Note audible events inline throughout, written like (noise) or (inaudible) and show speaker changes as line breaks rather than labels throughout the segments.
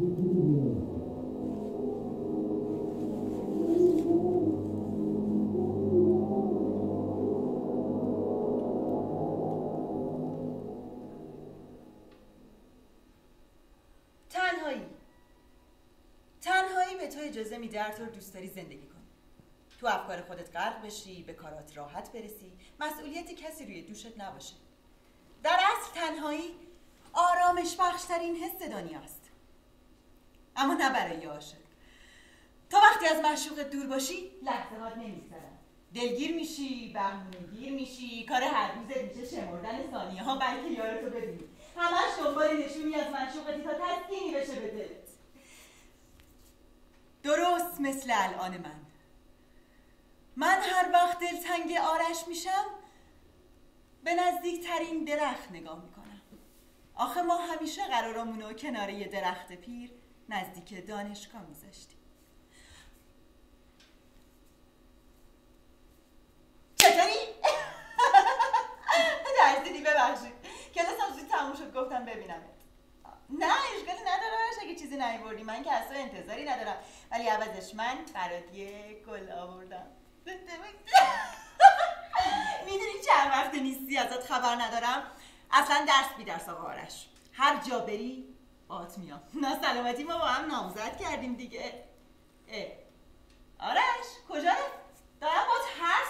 تنهایی. تنهایی به تو اجازه میده هر طور دوست داری زندگی کنی. تو افکار خودت غرق بشی به کارات راحت برسی. مسئولیت کسی روی دوشت نباشه. در اصل تنهایی آرامش بخشترین حس دنیاست اما نه برای عاشق تا وقتی از معشوق دور باشی لحظه هات نمیگذرن. دلگیر میشی بهونه گیر میشی کار هر روزت میشه شمردن ثانیه ها بلکه یارتو ببینی. همش دنبال نشونی از معشوقتی تا تسکینی بشه به دلت درست مثل الان من. من هر وقت دلتنگ آرش میشم به نزدیکترین درخت نگاه می‌کنم. آخه ما همیشه قرارمونو کنار یه درخت پیر نزدیک دانشگاه میذاشتیم چطوری؟ (laughs) ترسیدی ببخشید. کلاسم زود تموم شد گفتم ببینم نه اشکالی ندارم اگه چیزی نیوردی. من که اصلا انتظاری ندارم. ولی عوضش من برات یه گل آوردم. (laughs) می‌دونی چند وقت نیستی ازت خبر ندارم؟ اصلا درس بی درس هر جا بری بات میام. (laughs) نه سلامتی ما با هم نامزد کردیم دیگه. اه. آرش کجا؟ دارم با حرف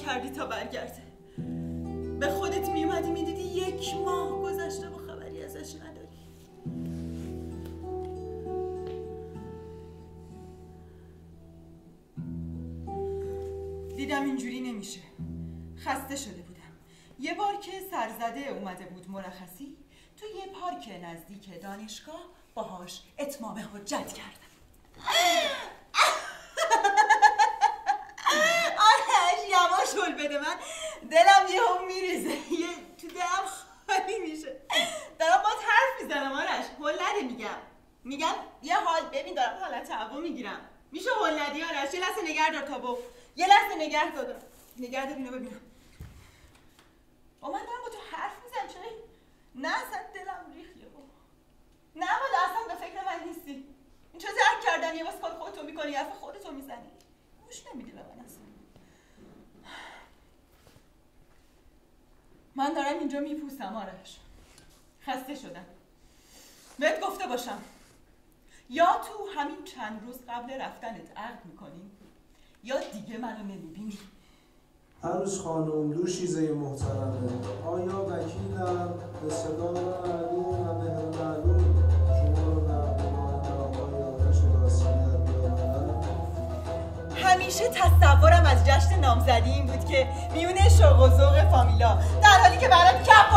می‌کردی تا برگرده. به خودت میومدی می‌دیدی یک ماه گذشته و خبری ازش نداری. دیدم اینجوری نمیشه. خسته شده بودم. یه بار که سرزده اومده بود مرخصی تو یه پارک نزدیک دانشگاه باهاش اتمام حجت کردم. هل بده من. دلم هم میریزه. یه تو دلم خالی میشه. دارم با حرف می‌زنم آرش. هل میگم. میگم یه حال ببین دارم حالت هوا می‌گیرم. میشه هل آرش؟ یه لحظه نگه دار تابو یه لحظه نگه دار. نگه دار اینو ببینم. با من دارم با تو حرف می‌زنم. چرا نه اصلا دلم ریخ نه والا اصلا به فکر من نیستی. این چه زرد کردن یه واسه کار خودتو می‌کنی؟ حرف خودتو می‌زنی. گوش نمیدی به من اصلا. من دارم اینجا میپوسم آرش. خسته شدم. بهت گفته باشم. یا تو همین چند روز قبل رفتنت عقد می‌کنی یا دیگه منو نمی‌بینی.
عروس خانم دو شیزه محترمه. آیا وکیلم به صدا معلوم و به معلوم
همیشه تصورم از جشن نامزدی این بود که میونه شوق و ذوق فامیلا در حالی که برات کپ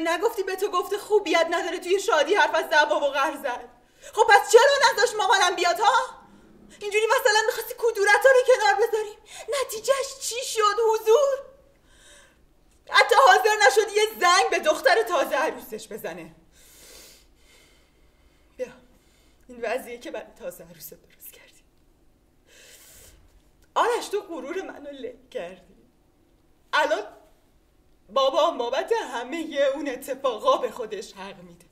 مگه نگفتی به تو گفته خوبیت نداره توی شادی حرف از دعوا و قهر زد؟ خب پس چرا نذاش مامانم بیاد ها؟ اینجوری مثلا می‌خواستی کدورت رو کنار بذاریم نتیجهش چی شد حضور؟ حتی حاضر نشد یه زنگ به دختر تازه عروسش بزنه. بیا این وضعیه که برای تازه عروسه درست کردی. آرش تو غرور منو لک کردی. الان بابا بابت همه اون اتفاقا به خودش حق میده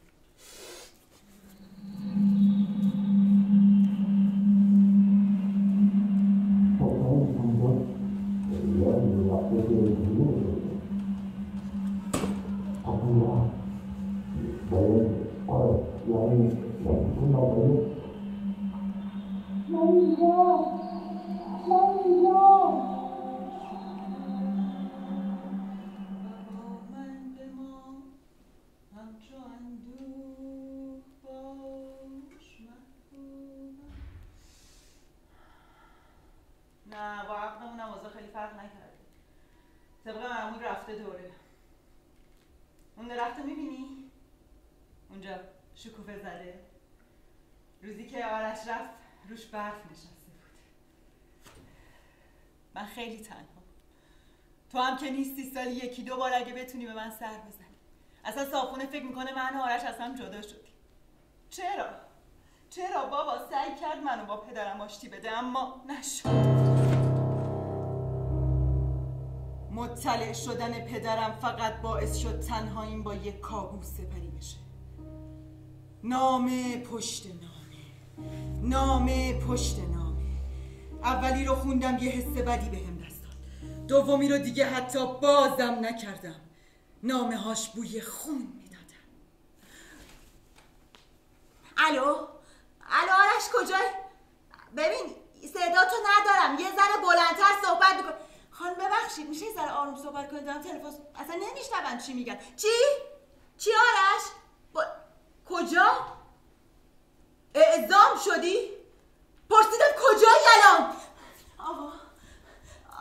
خیلی تنها تو هم که نیستی سالی یکی دو بار اگه بتونی به من سر بزنی. اصلا صاحبخونه فکر می‌کنه من و آرش از هم جدا شدیم. چرا؟ چرا؟ بابا سعی کرد منو با پدرم آشتی بده اما نشد. مطلع شدن پدرم فقط باعث شد تنهاییم با یک کابوس سپری بشه. نامه پشت نامه. نامه پشت نامه اولی رو خوندم یه حس بدی به هم دست داد. دومی رو دیگه حتی بازم نکردم. نامه هاش بوی خون می‌دادم الو؟ الو آرش کجای؟ ببین صدا تو ندارم. یه ذره بلندتر صحبت میکن خان ببخشید میشه یه ذره آروم صحبت کنید؟ دارم تلفن اصلا نمیشنون چی میگن. چی؟ چی آرش؟ کجا؟ اعزام شدی؟ پرسیدم کجایی الان؟ آقا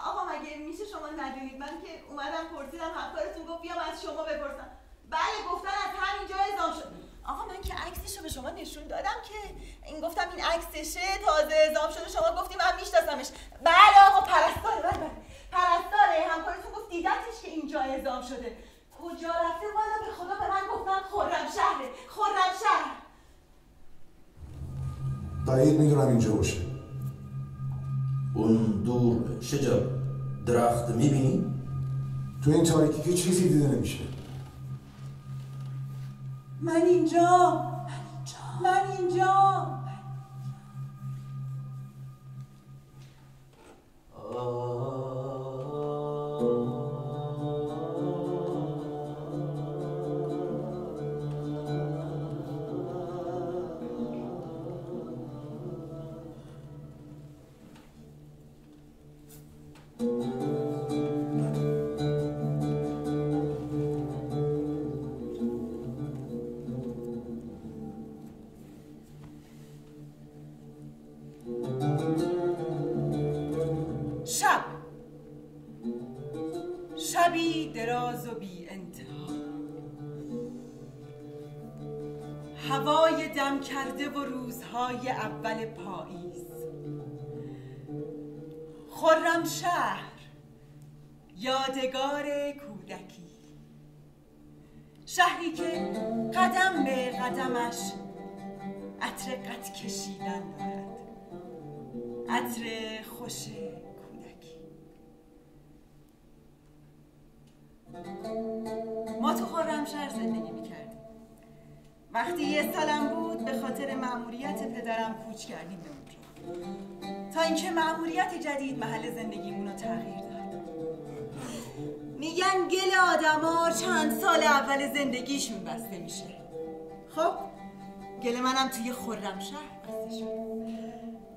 آقا مگه میشه شما ندونید من که اومدم پرسیدم همکارتون گفت بیام از شما بپرسم. بله گفتن از همینجا اعزام شد. آقا من که عکسشو به شما نشون دادم که این گفتم این عکسشه تازه اعزام شده شما گفتیم من میشناسمش. بله آقا پرستاره بله بله. پرستاره همکارتون گفت دیدتش که اینجا اعزام شده. کجا رفته؟ والا به خدا به من گفتن خورم شهره خورم شهر.
بعید می‌دونم اینجا باشه.
اون دور شجر درخت می‌بینی؟
تو این تاریکی که چیزی دیده نمیشه.
من اینجا. من اینجا. کشیدن دارد. عطر خوش کودکی. ما تو خرم شهر زندگی می‌کردیم. وقتی یه سالم بود به خاطر مأموریت پدرم کوچ کردیم به اونجا. تا اینکه مأموریت جدید محل زندگیمون رو تغییر داد. میگن گل آدما چند سال اول زندگیشون بسته میشه. خب گل منم توی خرم شهر بسته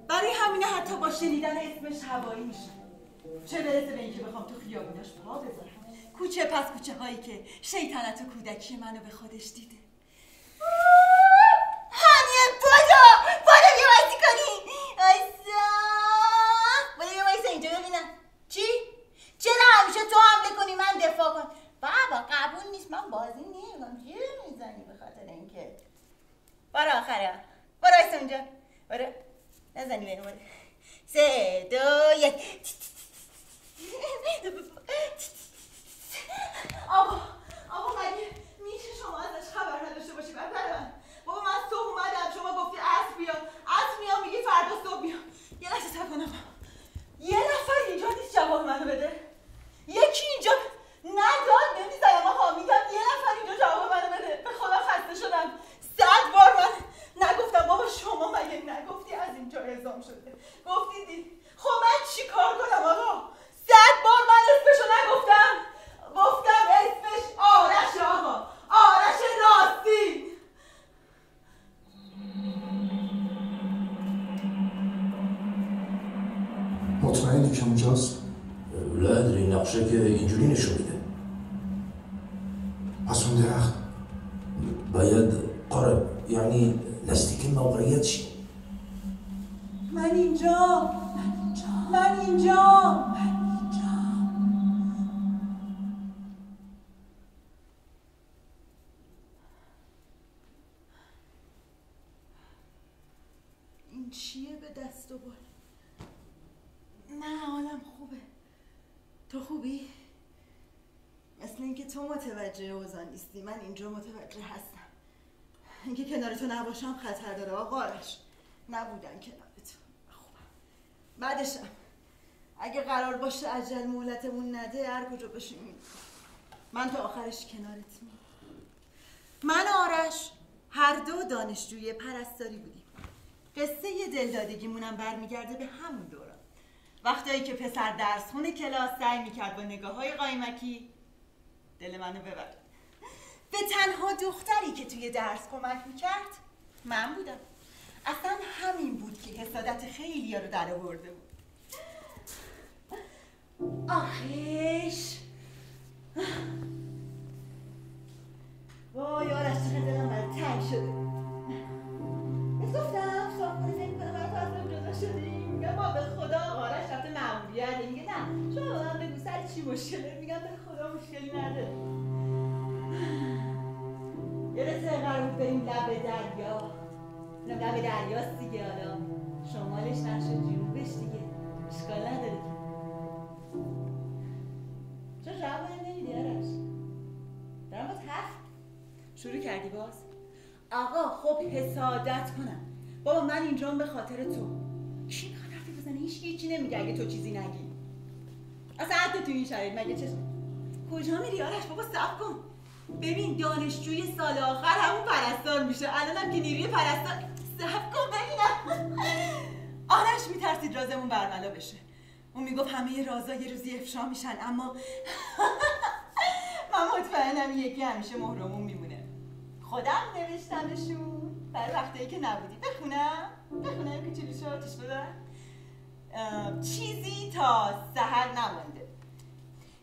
برای همینه حتی با شنیدن اسمش هوایی میشه. چه برسه به اینکه بخوام تو خیابوناش پا بذارم. کوچه پس کوچه هایی که شیطنت و کودکی منو به خودش دیده. هانیم بودو بودو بیا بازی کنی! ایسا بودو بیا بایستا اینجا ببینم. چی؟ چرا همیشه تو حمله کنی من دفاع کن بابا قبول نیست. من بازی نیست آره برو ایسا اونجا. برو. نزنی بریم برو سه دو یک. آقا آقا مگه میشه شما ازش خبر نداشته باشی؟ برادر بابا من صبح اومدم شما گفتی عصر تو متوجه اوضاع نیستی. من اینجا متوجه هستم. اینکه کنار تو نباشم خطر داره آقا. آرش نبودن کنار تو. خوبم. بعدشم اگه قرار باشه عجل مهلتمون نده هر کجا می‌ریم. من تا آخرش کنارت میام من آرش هر دو دانشجوی پرستاری بودیم. قصه دلدادگیمونم برمیگرده به همون دوران. وقتایی که پسر درس خونه کلاس سعی می‌کرد با نگاه های قایمکی دل منو ببره به تنها دختری که توی درس کمک می‌کرد من بودم. اصلا همین بود که حسادت خیلی رو در آورده بود. آخیش. وای آرش چقدر دلم برای تنگ شده. بهت گفتم صاحب فکر کنم برای تو اصلا جدا شدیم میگم ما به خدا. آرش رفته معمولیت میگه نه. شما به من بگو سر چی مشکله؟ میگم به خدا مشکلی نداره یادته قرار بود بریم لب دریا. لب دریاست دیگه حالا. شمالش نقشه جنوبش دیگه. اشکال نداره. که چرا جواب نمیدی آرش. دارم باز حرف شروع کردی باز؟ آقا خب حسادت کنم. بابا من اینجام به خاطر تو. کی می‌خواد حرفی بزنه؟ هیچ هیچی نمیگه اگه تو چیزی نگی. اصلا حتی تو این شرایط مگه چه کجا میری آرش؟ بابا صبر کن. ببین دانشجوی سال آخر همون پرستار میشه. الانم که نیروی پرستار صبر کن ببینم. آرش میترسید رازمون برملا بشه. اون می‌گفت همه رازا یه روزی افشا میشن اما من مطمئنم یکی همیشه مهرمون میمونه. خودم نوشتمشون. برای وقتایی که نبودی. بخونم. بخونم که چیزی شد آتیش بدن چیزی تا سهر نمانده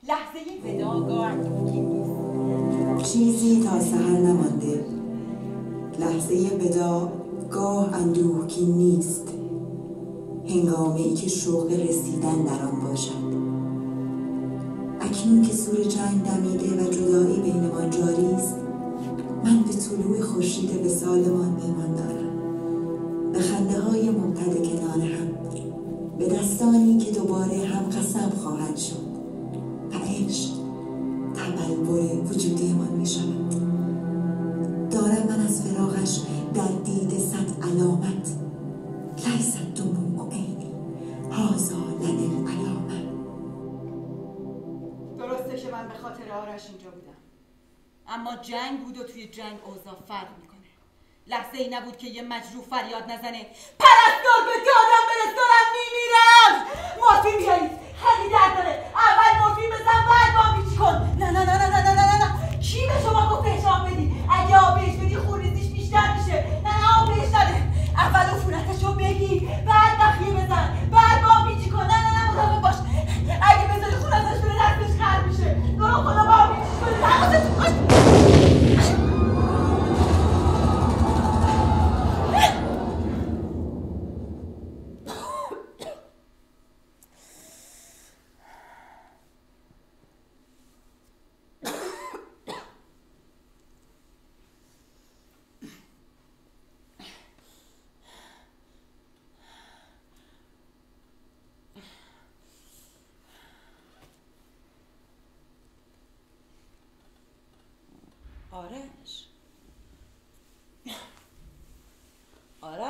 لحظه ودا گاه اندوهگی نیست.
چیزی تا سحر نمانده. لحظه ودا گاه اندوهگین نیست. هنگامه ای که شوق رسیدن در آن باشد. اکنون که سور جنگ دمیده و جدایی بینمان جاری است من به طلوع خورشید وصالمان ایمان دارم. به خنده های ممتد کنار هم. به دستانی که دوباره هم قسم خواهد شد. و عشق تبلور وجودیمان می شود دارم من از فراغش در دید صد علامت. لیست دموع عینی هازا لن العلامه
درسته که من به خاطر آرش اینجا بودم. اما جنگ بود و توی جنگ اوضاع فرق می‌کنه. لحظه ای نبود که یه مجروح فریاد نزنه. پرستار به دادم برسانم میمیرم. مورفین بیارید خیلی درد داره. اول مورفین بزن بعد با پیچ کن. نه نه نه نه نه نه نه. نه کی به شما گفت بهش بدی؟ اگه آب بدی خونریزیش بیشتر میشه. نه نه آب نده. اول عفونتش رو بگی بعد بخیه بزن. بعد با پیچی کن. نه نه نه مراقب باش. اگه بذاری خونتش بره دستش خرد میشه. برو خدا با پیچیش کنی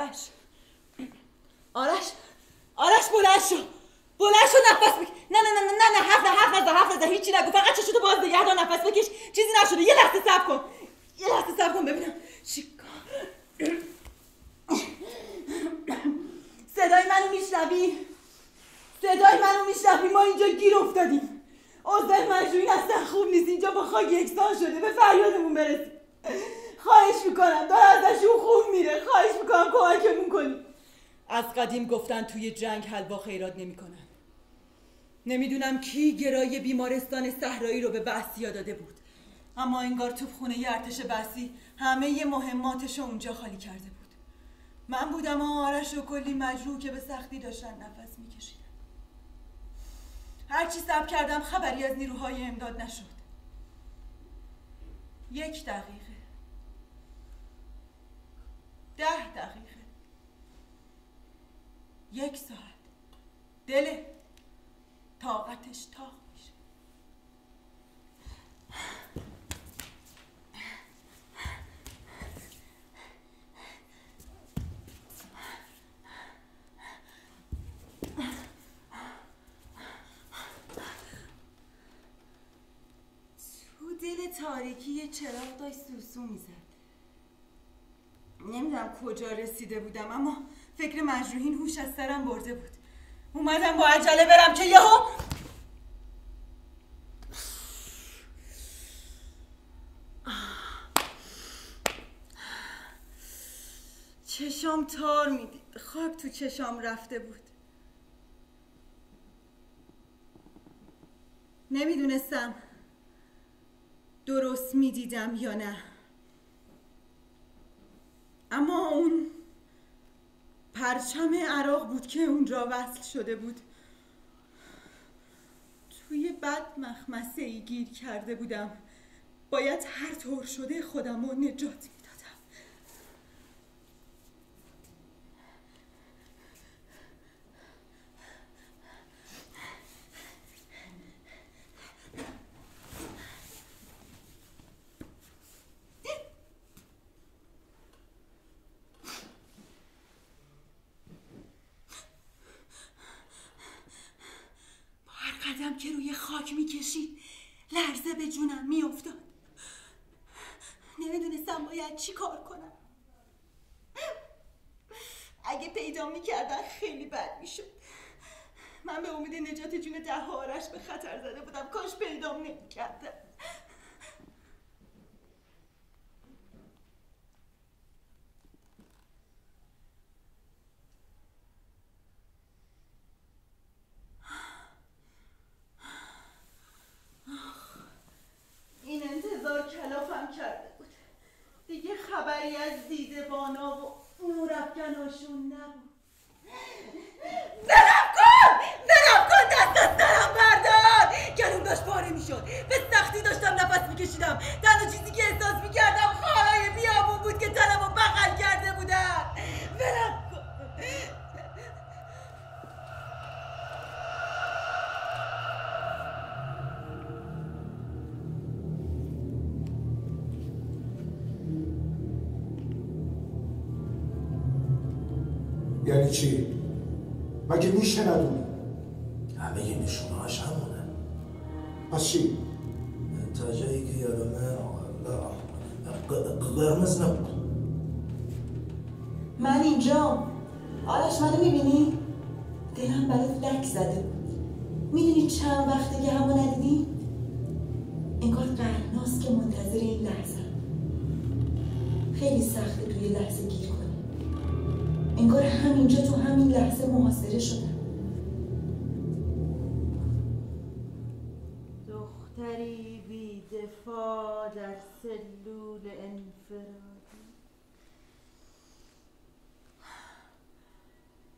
آرش. آرش. آرش بلند شو. بلند شو نفس بکش نه نه نه نه نه حرف نه حرف نزن حرف نزن هیچی نگو فقط چشتو باز نگه دار نفس بکش. چیزی نشده یه لحظه صبر کن. یه لحظه صبر کن ببینم. چیکار صدای منو میشنوی؟ صدای منو میشنوی؟ ما اینجا گیر افتادیم. اوضاع مجروعی اصلا خوب نیست اینجا با خاک یکسان شده به فریادمون برسیم. خواهش می‌کنم. داره ازشون خوب میره. خواهش می‌کنم کمکمون کنی. از قدیم گفتن توی جنگ حلوا خیرات نمی‌کنن. نمی‌دونم کی گرای بیمارستان صحرایی رو به بسیا داده بود. اما انگار تو خونه ارتش بسی همه مهماتش اونجا خالی کرده بود. من بودم و آرش و کلی مجروح که به سختی داشتن نفس میکشیدن. هرچی سب کردم خبری از نیروهای امداد نشد. یک دقیقه. ده دقیقه. یک ساعت. دل طاقتش تو دل تاریکی یه چراغ داشت سوسو می‌زد. نمی‌دونم کجا رسیده بودم اما فکر مجروحین هوش از سرم برده بود. اومدم با عجله برم که یهو چشام تار می‌دید خواب تو چشام رفته بود. نمی‌دونستم درست می‌دیدم یا نه اما اون پرچم عراق بود که اونجا وصل شده بود. توی بد مخمسه ای گیر کرده بودم. باید هر طور شده خودم رو نجات می‌دادم با هر قدم که روی خاک می‌کشید لرزه به جونم میافتاد. نمی‌دونستم باید چی کار کنم. اگه پیدا می‌کردن خیلی بد می‌شد. من به امید نجات جون ده آرش به خطر زده بودم. کاش پیدام نمی‌کردن
یعنی چی؟ مگه میشه ندونی؟
همه نشونهاش همونه
پس چی؟
تا جایی که یادمه قرمز نبود
من اینجا آرش منو می‌بینی؟ دلم برات لک زده می‌دونی چند وقته که همو ندیدی؟ انگار قرناست که منتظر این لحظه خیلی سخته توی لحظه گیر انگار همینجا تو همین لحظه محاصره شدم.
دختری بی دفاع در سلول انفرادی.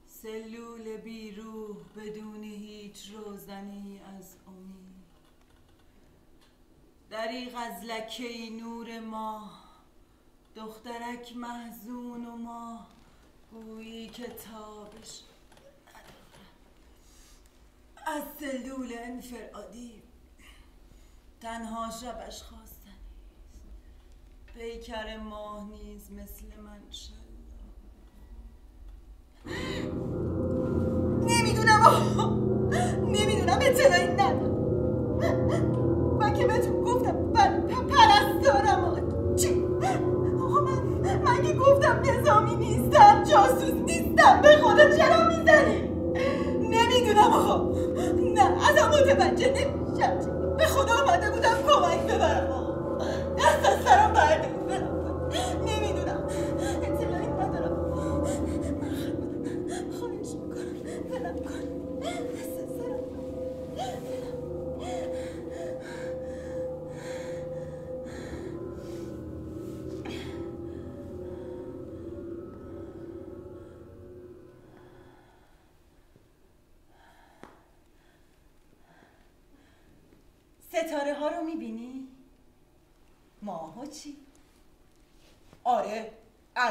سلول بی روح بدون هیچ روزنی از امید. دریغ از لکه نور ما دخترک محزون و ما. گویی که تابش از سلول انفرادی. تنها شبش خواستنی پیکر ماه نیز مثل من آقا نمی‌دونم. متوجه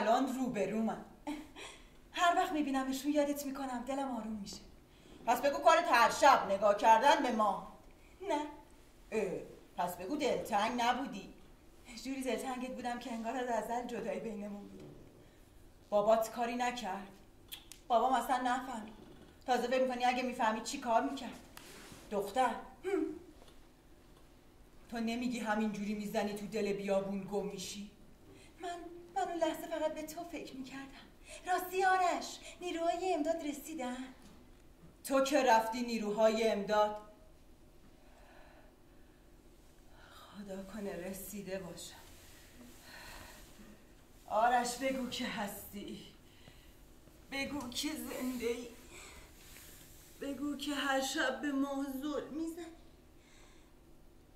الان روبرومم. هر وقت میبینمشون یادت می‌کنم دلم آروم میشه. پس بگو کارت هر شب نگاه کردن به ماه نه. اه، پس بگو دلتنگ نبودی. جوری دلتنگت بودم که انگار از ازل جدایی بینمون بود. بابات کاری نکرد. بابام اصلا نفهمید. تازه فکر می‌کنی اگه می‌فهمید چی کار می‌کرد. دختر. هم. تو نمیگی همینجوری می‌زنی تو دل بیابون گم میشی؟ من من اون لحظه فقط به تو فکر می‌کردم. راستی آرش نیروهای امداد رسیدن. تو که رفتی نیروهای امداد. خدا کنه رسیده باشم. آرش بگو که هستی. بگو که زنده ای بگو که هر شب به ماه ظلم می‌زنی.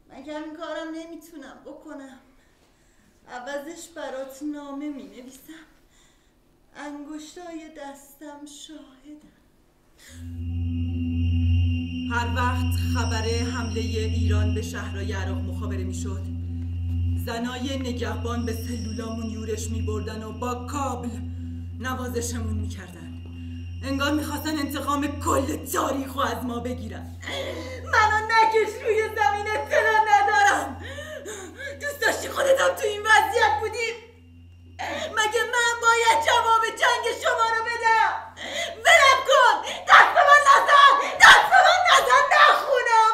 مگر این کارم نمی‌تونم بکنم؟ عوضش برات نامه می نویسم انگشتای دستم شاهدم. هر وقت خبر حمله ایران به شهرهای عراق مخابره می‌شد زنای نگهبان به سلولامون یورش می بردن و با کابل نوازشمون می‌کردن. انگار می‌خواستن انتقام کل تاریخ رو از ما بگیرن. منو نکش روی زمین اطلاع ندارم. دوست داشتی خودتم تو این وضعیت بودی مگه من باید جواب جنگ شما رو بدم ولم کن دست به من نزن دست به من نزن نخونم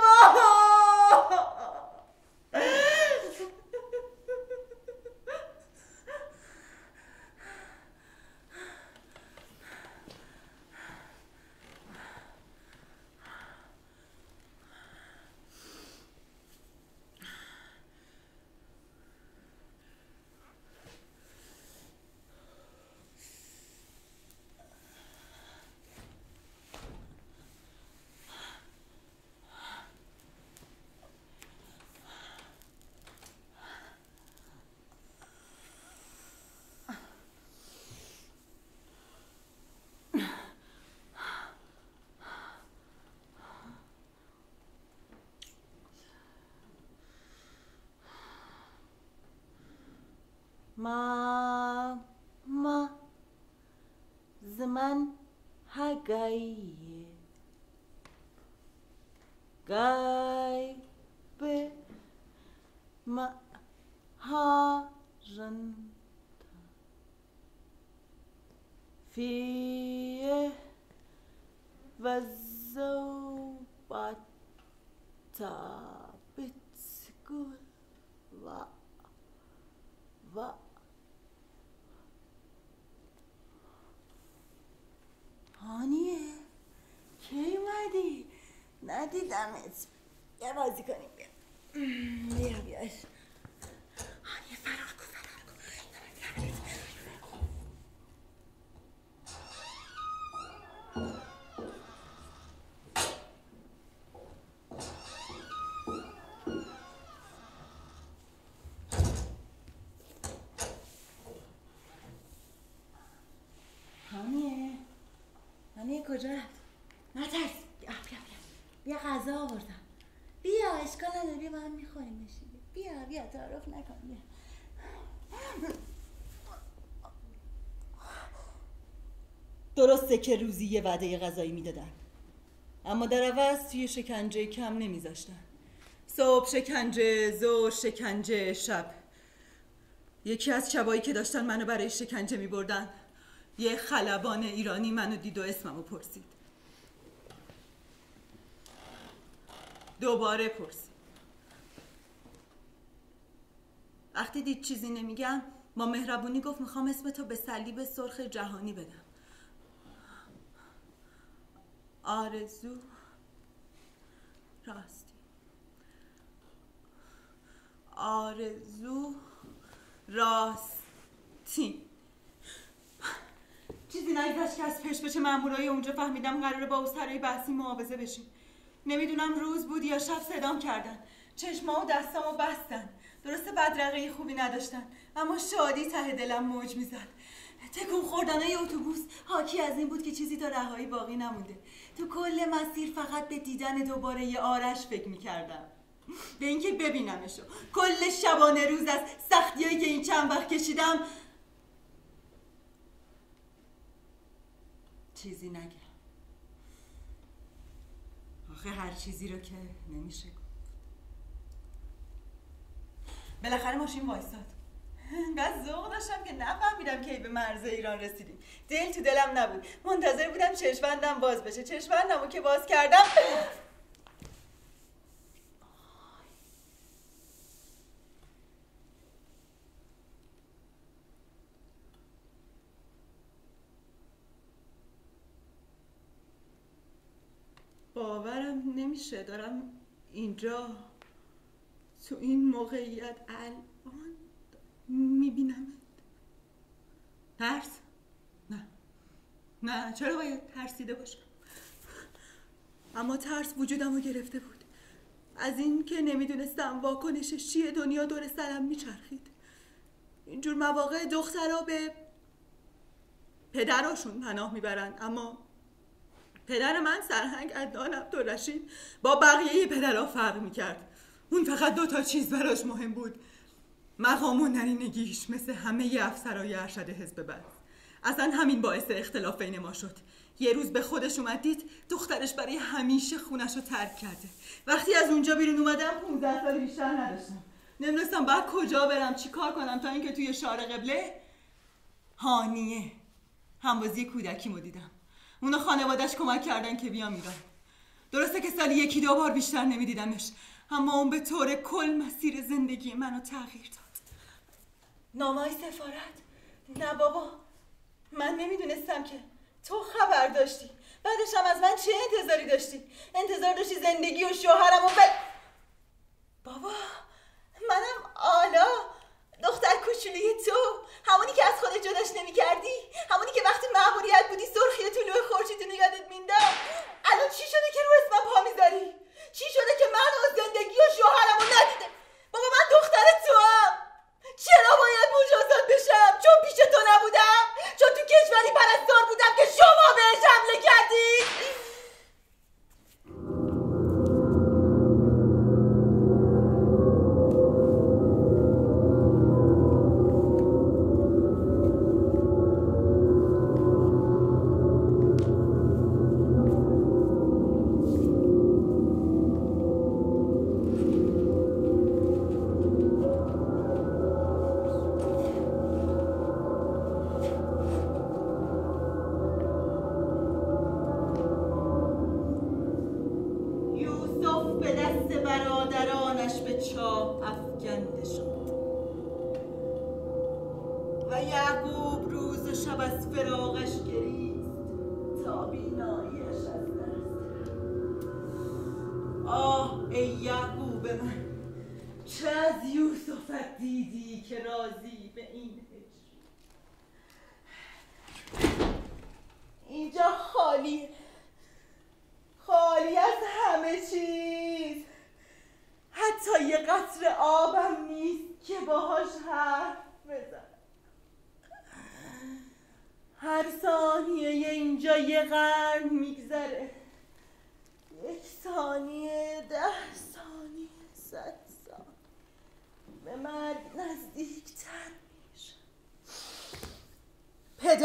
ما ما زمن هگاییه گای به ما هاجن فيه والزوبة بتقول و و هانیه کی اومدی؟ ندیدمت. یه بازی کنیم. بیا بیا بیاش کجا؟ رفت؟ بیا بیا بیا. بیا غذا آوردم. بیا اشکال نداره. بیا با هم می‌خوریم بیا بیا تعارف نکن. بیا. درسته که روزی یه وعده غذایی می‌دادن. اما در عوض توی شکنجه کم نمیذاشتن. صبح شکنجه زور شکنجه شب. یکی از شبایی که داشتن منو برای شکنجه می بردن یه خلبان ایرانی منو دید و اسممو پرسید. دوباره پرسی وقتی دید چیزی نمیگم با مهربونی گفت می‌خوام اسم تو به صلیب سرخ جهانی بدم. آرزو. راستی. آرزو. راستی. چیزی نگذشت که از پش پش مامورای اونجا فهمیدم قراره با او سرای بحثی معاوضه بشیم. نمی‌دونم روز بود یا شب صدام کردن. چشما و دستامو بستن. درسته بدرقه خوبی نداشتن اما شادی ته دلم موج می‌زد. تکون خوردنای اتوبوس حاکی از این بود که چیزی تا رهایی باقی نمونده. تو کل مسیر فقط به دیدن دوباره یه آرش فکر می‌کردم. به اینکه ببینمشو. کل شبانه روز از سختیایی که این چند وقت کشیدم چیزی نگم آخه هر چیزی رو که نمیشه گفت. بالاخره ماشین وایستاد انقدر ذوق داشتم که نفهمیدم کی به مرز ایران رسیدیم. دل تو دلم نبود. منتظر بودم چشمندم باز بشه. چشمندم رو که باز کردم. نمیشه. دارم اینجا تو این موقعیت الان می‌بینم. ترس؟ نه. نه. چرا باید ترسیده باشم؟ اما ترس وجودم رو گرفته بود. از این که نمی‌دونستم واکنشش چیه دنیا دور سرم میچرخید. اینجور مواقع دخترها به پدراشون پناه می‌برن اما پدر من سرهنگ عدنان عبدالرشید با بقیه پدرها فرق می‌کرد. اون فقط دو تا چیز براش مهم بود. مقام و نرینگیش مثل همه افسرهای ارشد حزب بعد. اصلا همین باعث اختلاف بین ما شد. یه روز به خودش اومد دید دخترش برای همیشه خونش رو ترک کرده. وقتی از اونجا بیرون اومدم 15 سال بیشتر نداشتم. نمی‌دونستم باید کجا برم چی کار کنم تا اینکه توی شار قبله هانیه. همبازی کودکیمو دیدم. اونا خانوادش کمک کردن که بیام ایران درسته که سالی یکی دو بار بیشتر نمیدیدمش اما اون به طور کل مسیر زندگی منو تغییر داد. نامای سفارت؟ نه بابا من نمی‌دونستم که تو خبر داشتی. بعدش هم از من چه انتظاری داشتی؟ انتظار داشتی زندگی و شوهرم و بل... بابا منم آلا. دختر کوچولی تو همونی که از خودت جداش نمی کردی همونی که وقتی معمولیت بودی سرخی طلوع خورشید یادت میندم الان چی شده که رو اسمم پا می‌ذاری؟ چی شده که من و زندگی و شوهرمو ندیده بابا من دختر تو هم چرا باید مجازات بشم؟ چون پیش تو نبودم؟ چون تو کشوری پرستار بودم که شما بهش حمله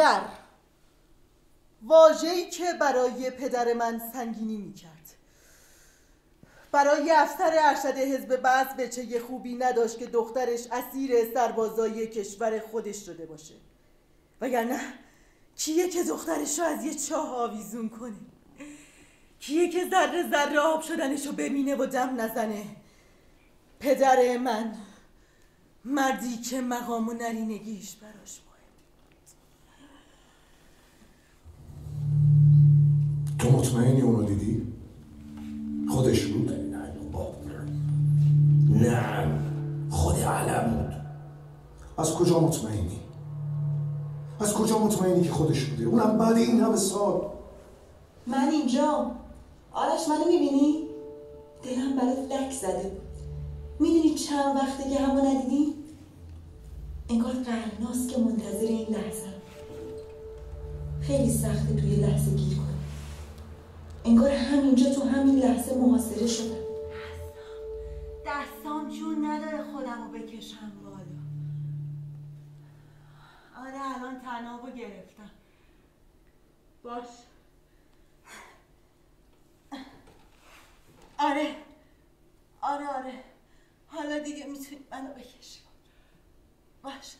کردید برای پدر من سنگینی می‌کرد. برای افسر ارشد حزب بعض بچه خوبی نداشت که دخترش اسیر سربازای کشور خودش شده باشه. وگرنه کیه که دخترش رو از یه چاه آویزون کنه؟ کیه که ذره ذره آب شدنشو ببینه و دم نزنه؟ پدر من مردی که مقام و نرینگیش براش مهم
تو مطمئنی اونو دیدی؟ خودش بود؟
نعم خود علم بود
از کجا مطمئنی؟ از کجا مطمئنی که خودش بوده؟ اونم بعد این همه سال
من اینجا آرش منو می‌بینی؟ دلم برات لک زده بود می‌دونی چند وقته که همو ندیدی؟ انگار قرناست که منتظر این لحظه خیلی سخته توی لحظه گیر کنی انگار همینجا تو همین لحظه محاصره شدم
دستام جون نداره خودم رو بکشم بالا. آره الان تنابو گرفتم. باش. آره. آره آره. حالا دیگه می‌تونی منو بکشی باش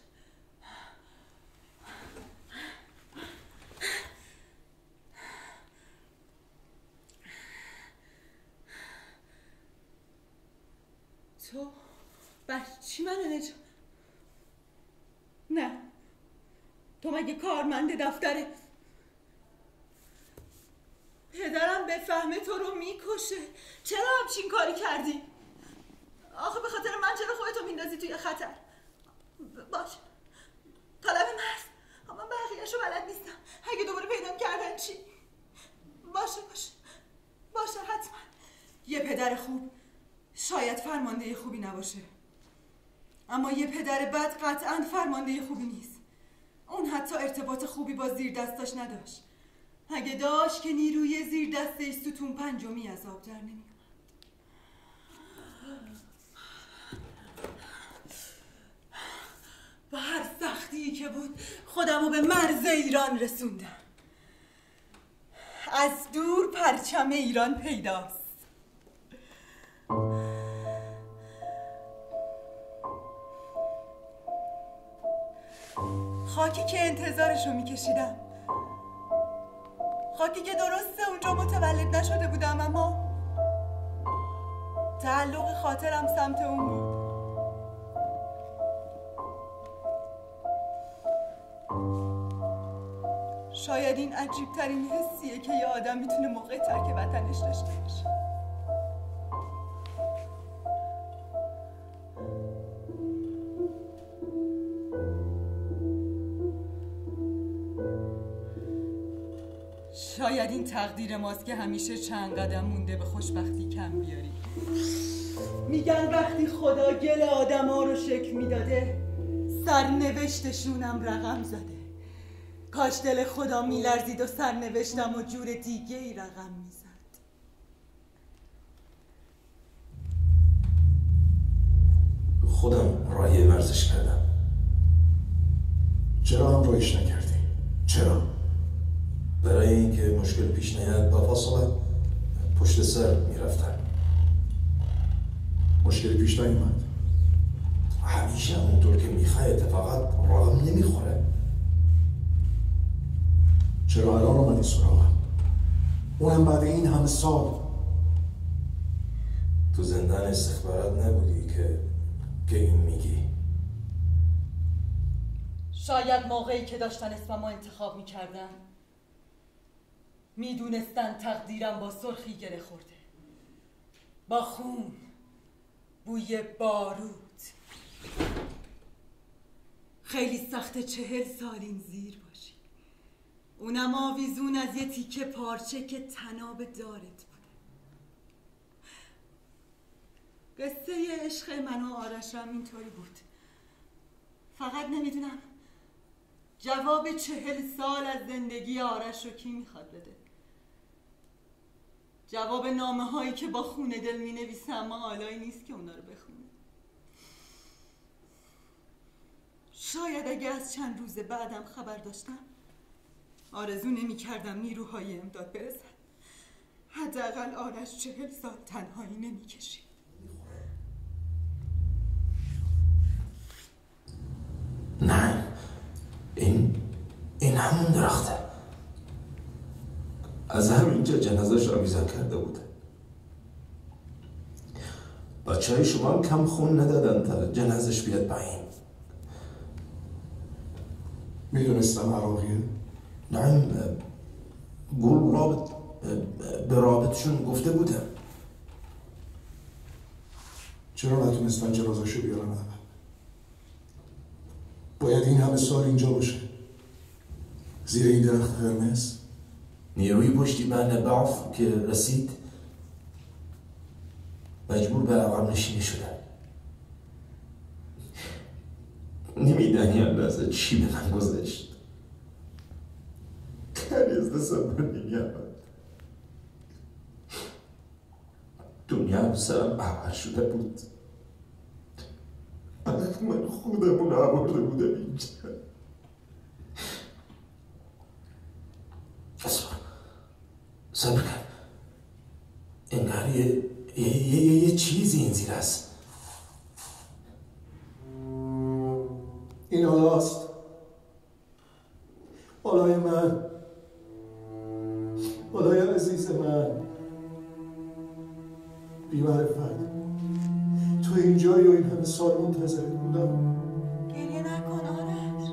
تو بر چی منو نجا نه. تو مگه کارمند دفتره؟ پدرم بفهمه تو رو می‌کشه. چرا همچین کاری کردی؟ آخه به خاطر من چرا خودتو میندازی توی خطر؟ باش. طلب محض اما بقیهشو بلد نیستم. اگه دوباره پیدام کردن چی؟ باشه باشه. باشه حتما. یه پدر خوب. شاید فرمانده خوبی نباشه. اما یه پدر بد قطعا فرمانده خوبی نیست. اون حتی ارتباط خوبی با زیر دستاش نداشت. اگه داشت که نیروی زیر دستش ستون پنجمی از آب در نمی با هر سختی که بود خودمو به مرز ایران رسوندم. از دور پرچم ایران پیداست. خاکی که انتظارشو میکشیدم. خاکی که درسته اونجا متولد نشده بودم اما تعلق خاطرم سمت اون بود. شاید این عجیب ترین حسیه که یه آدم می‌تونه موقع ترک وطنش داشته باشه. تقدیر ماست که همیشه چند قدم مونده به خوشبختی کم بیاری. میگن وقتی خدا گل آدم ها رو شکل می‌داده سرنوشتشونم رقم زده. کاش دل خدا میلرزید و سرنوشتم و جور دیگه ای رقم می‌زد.
می‌خوای اتفاقات رقم نمی‌خوره.
چرا الان اومدی سراغم؟ اونم بعد این همه سال.
تو زندان استخبارات نبودی که که این میگی؟
شاید موقعی که داشتن اسممو انتخاب می‌کردن می‌دونستن تقدیرم با سرخی گره خورده. با خون بوی بارود. خیلی سخت چهل سال این زیر باشی. اونم آویزون از یه تیکه پارچه که تناب دارت بوده. قصه عشق من و آرشم اینطوری بود. فقط نمی‌دونم جواب چهل سال از زندگی آرش رو کی می‌خواد بده. جواب نامه هایی که با خونه دل می نویسم اما آلایی نیست که اونا رو بخونه شاید اگه از چند روز بعدم خبر داشتم آرزو نمی کردم نیروهای امداد برسن حداقل آرش چهل سال تنهایی نمی کشید
نه این این همون درخته. از همین همینجا جنازش آویزان کرده بوده. بچه های شما کم خون ندادن تا جنازش بیاد پایین.
می‌دونستم عراقیه.
نعم گل رابط به رابطشون گفته بودم.
چرا نتونستن جنازاشو بیارن اول باید این همه سال اینجا باشه. زیر این درخت قرمز.
نیروی پشتیبان بعف که رسید مجبور به عقب نشینی شدن. نمیدانی اندازه چی به من گذشت کاری از دستم بر نمیامد دنیا رو سرم عوض شده بود. من خودمون آورده بودم اینجا. صبر کن. انگار یه, یه, یه, یه چیزی این زیر است.
این آلاست آلای من. آلای عزیز من. بیمعرفت تو اینجایی و این همه سال منتظرت بودم.
گریه نکن آرش.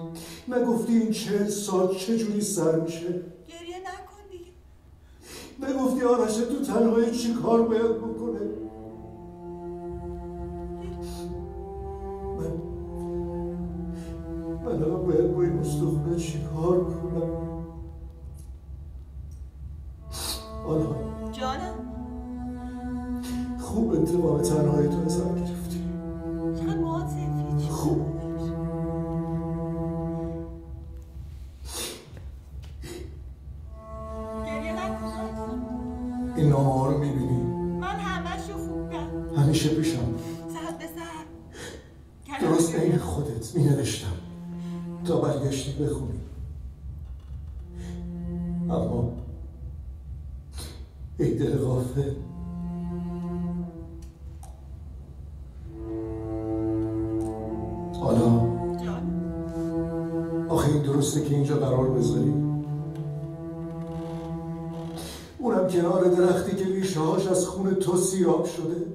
نگفتی این چه سال چجوری سر میشه؟
گریه نکن دیگه.
نگفتی آرش تو تنهایی چی کار باید بکنه؟ حالا. آخه این درسته که اینجا قرار بذاری اونم کنار درختی که ریشه از خون تو سیراب شده.